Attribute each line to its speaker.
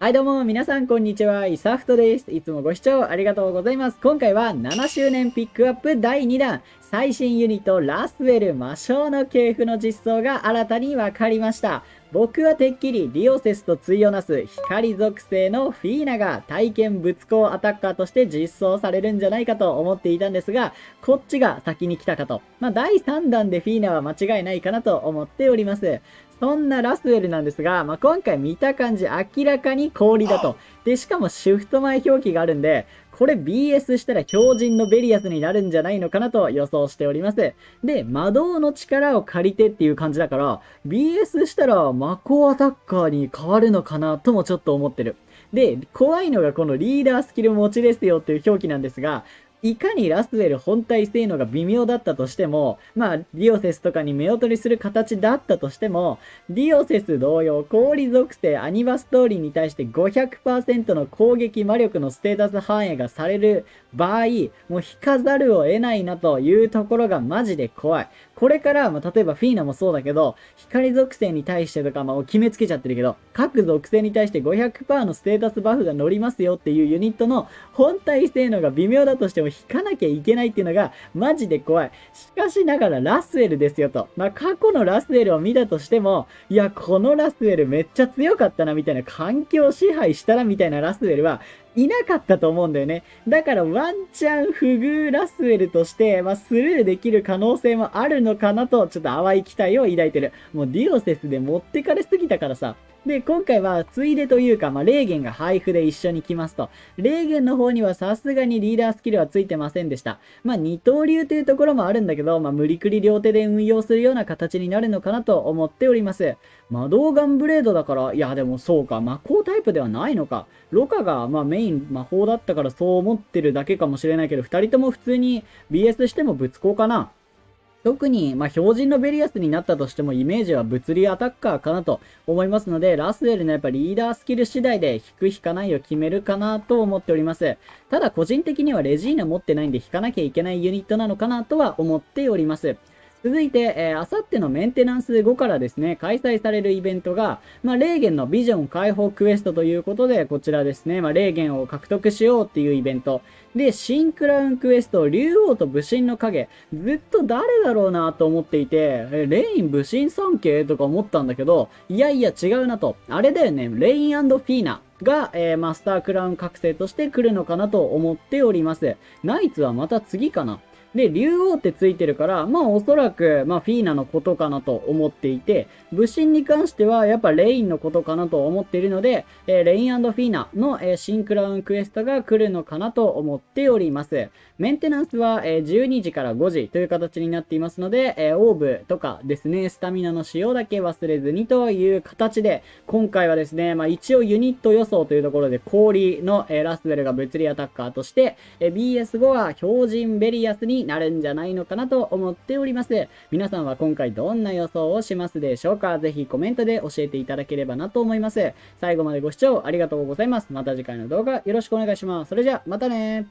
Speaker 1: はいどうも、皆さんこんにちは、イサフトです。いつもご視聴ありがとうございます。今回は7周年ピックアップ第2弾、最新ユニットラスウェル魔性の系譜の実装が新たに分かりました。僕はてっきりリオセスと対をなす光属性のフィーナが体験物攻アタッカーとして実装されるんじゃないかと思っていたんですが、こっちが先に来たかと。まあ、第3弾でフィーナは間違いないかなと思っております。そんなラスウェルなんですが、まあ、今回見た感じ明らかに氷だと。で、しかもシフト前表記があるんで、これ BS したら標準のベリアスになるんじゃないのかなと予想しております。で、魔導の力を借りてっていう感じだから、BS したら魔法アタッカーに変わるのかなともちょっと思ってる。で、怖いのがこのリーダースキル持ちですよっていう表記なんですが、いかにラスウェル本体性能が微妙だったとしても、まあ、ディオセスとかに見劣りする形だったとしても、ディオセス同様、氷属性アニバストーリーに対して500%の攻撃魔力のステータス反映がされる場合、もう引かざるを得ないなというところがマジで怖い。これから、まあ、例えばフィーナもそうだけど、光属性に対してとか、まあ、決めつけちゃってるけど、各属性に対して500%のステータスバフが乗りますよっていうユニットの本体性能が微妙だとしても引かなきゃいけないっていうのがマジで怖い。しかしながらラスウェルですよと。まあ、過去のラスウェルを見たとしても、いや、このラスウェルめっちゃ強かったなみたいな環境支配したらみたいなラスウェルはいなかったと思うんだよね。だからワンチャン不遇ラスウェルとして、まあ、スルーできる可能性もあるのかなと、ちょっと淡い期待を抱いてる。もうディオセスで持ってかれすぎたからさ、で、今回は、ついでというか、まあ、レーゲンが配布で一緒に来ますと。レーゲンの方にはさすがにリーダースキルはついてませんでした。まあ、二刀流というところもあるんだけど、まあ、無理くり両手で運用するような形になるのかなと思っております。魔導ガンブレードだから、いや、でもそうか、魔法タイプではないのか。ロカが、まあ、メイン魔法だったからそう思ってるだけかもしれないけど、二人とも普通に BS してもぶつこうかな。特に、まあ、標準のベリアスになったとしても、イメージは物理アタッカーかなと思いますので、ラスウェルのやっぱリーダースキル次第で引く引かないを決めるかなと思っております。ただ、個人的にはレジーナ持ってないんで引かなきゃいけないユニットなのかなとは思っております。続いて、えー、あさってのメンテナンス後からですね、開催されるイベントが、まあ、レーゲンのビジョン解放クエストということで、こちらですね、まあ、レーゲンを獲得しようっていうイベント。で、新クラウンクエスト、竜王と武神の影。ずっと誰だろうなと思っていて、え、レイン武神三景とか思ったんだけど、いやいや違うなと。あれだよね、レインフィーナ。が、えー、マスタークラウン覚醒として来るのかなと思っております。ナイツはまた次かなで、竜王ってついてるから、まあおそらく、まあフィーナのことかなと思っていて、武神に関してはやっぱレインのことかなと思っているので、えー、レインフィーナの、えー、新クラウンクエストが来るのかなと思っております。メンテナンスは、えー、12時から5時という形になっていますので、えー、オーブとかですね、スタミナの使用だけ忘れずにという形で、今回はですね、まあ一応ユニット予想というところで氷の、えー、ラスウェルが物理アタッカーとして、えー、BS5 は標準ベリアスにになるんじゃないのかなと思っております。皆さんは今回どんな予想をしますでしょうか？ぜひコメントで教えていただければなと思います。最後までご視聴ありがとうございます。また次回の動画よろしくお願いします。それじゃ、またね